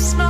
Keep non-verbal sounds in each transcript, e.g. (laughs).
smile.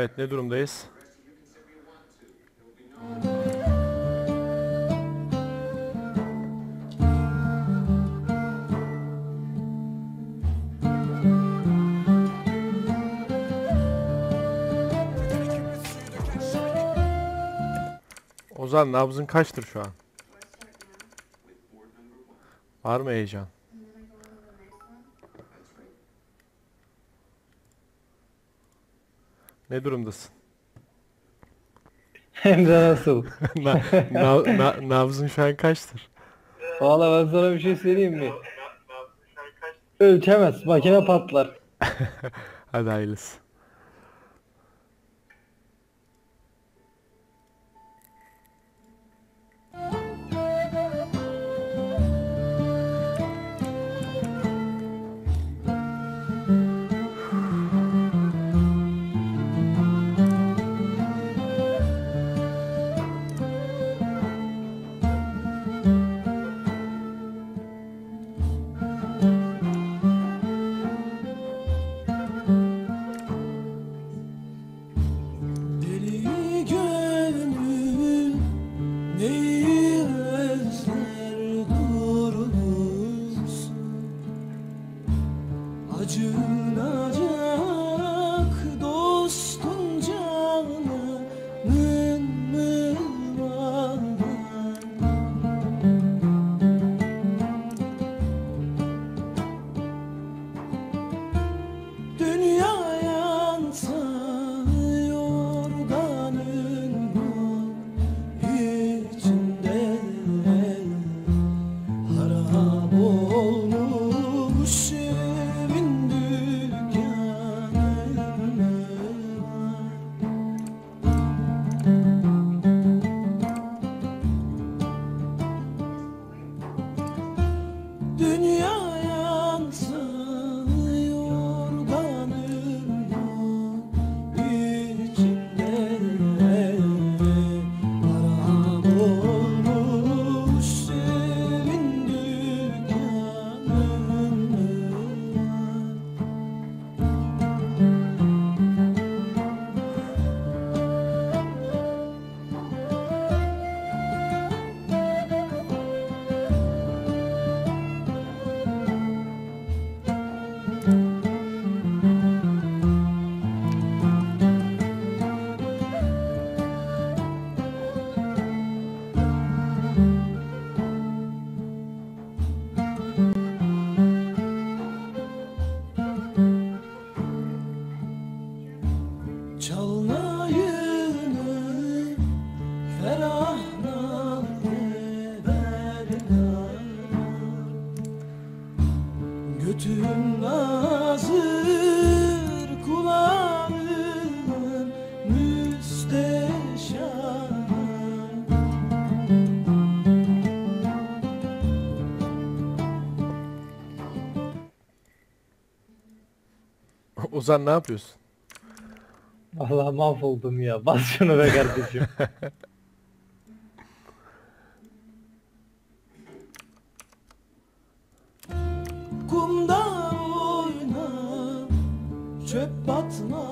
Evet ne durumdayız? Ozan nabzın kaçtır şu an? Var mı heyecan? Ne durumdasın? (laughs) Hem nasıl? (laughs) na, na, na, nabzın şu an kaçtır? Valla ben sana bir şey söyleyeyim mi? Ölçemez. Makine patlar. (laughs) Hadi hayırlısı. Ozan ne yapıyorsun? Vallahi mahvoldum ya. Bas şunu be kardeşim. Kumda oyna Çöp batmasın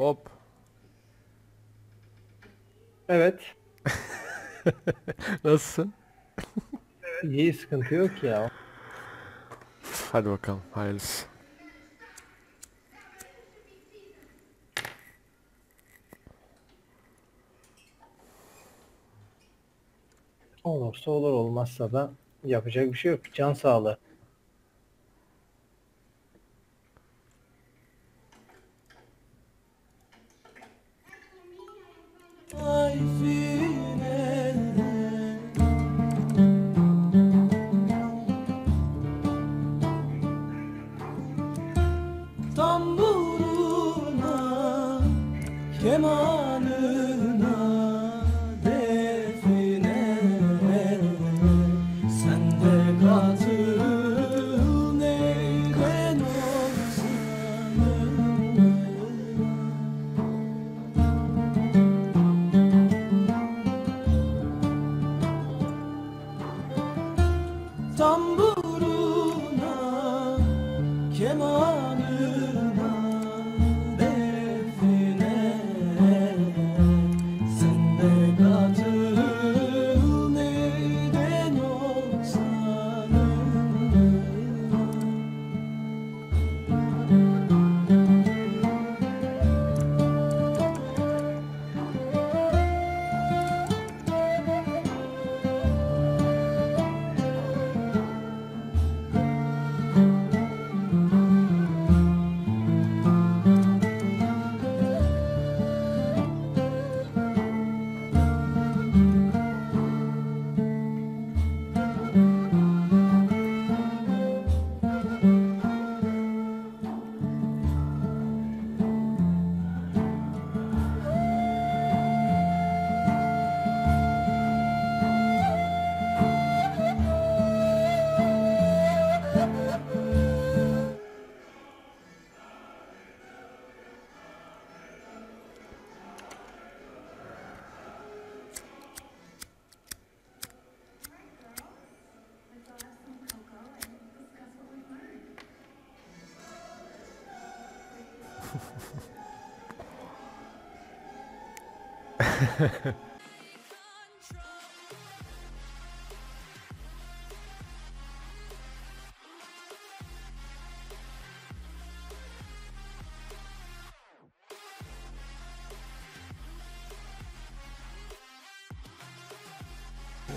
Hop. evet. (laughs) Nasılsın? İyi sıkıntı yok ya. Hadi bakalım. Hayırlısı. Olursa olur olmazsa da yapacak bir şey yok. Can sağlığı.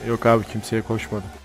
Yok abi kimseye koşmadım.